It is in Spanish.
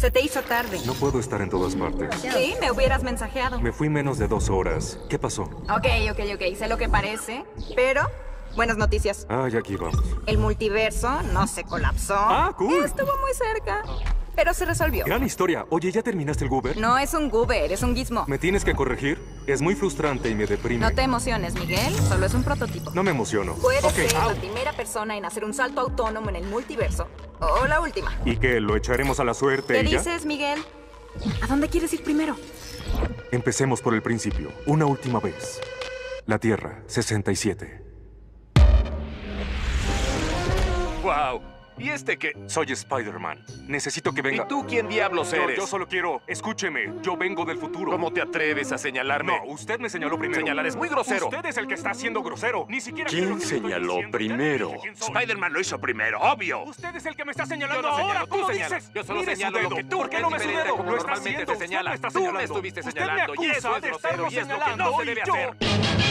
Se te hizo tarde. No puedo estar en todas partes. Sí, me hubieras mensajeado. Me fui menos de dos horas. ¿Qué pasó? Ok, ok, ok. Sé lo que parece, pero... Buenas noticias. Ah, ya aquí vamos. El multiverso no se colapsó. Ah, cool. Estuvo muy cerca, pero se resolvió. Gran historia. Oye, ¿ya terminaste el Goober? No es un Goober, es un gizmo. ¿Me tienes que corregir? Es muy frustrante y me deprime. No te emociones, Miguel. Solo es un prototipo. No me emociono. Puede Ok, ser au. la primera persona en hacer un salto autónomo en el multiverso. O la última. ¿Y qué? ¿Lo echaremos a la suerte ¿Qué y ya? dices, Miguel? ¿A dónde quieres ir primero? Empecemos por el principio. Una última vez. La Tierra, 67. ¡Wow! ¿Y este qué? Soy Spider-Man. Necesito que venga. ¿Y tú quién diablos eres? yo solo quiero... Escúcheme. Yo vengo del futuro. ¿Cómo te atreves a señalarme? No, usted me señaló primero. Señalar es muy grosero. Usted es el que está siendo grosero. Ni siquiera... ¿Quién señaló primero? Spider-Man lo hizo primero, obvio. Usted es el que me está señalando Yo no ahora. señalo, tú ¿Cómo señalas. dices? Yo solo Mire su señalo lo que tú, ¿Por qué que no me su dedo? Lo está haciendo. te Usted señala. me está Tú me señalando. estuviste Usted señalando, y eso es de grosero, y es lo que señalando no se debe hacer.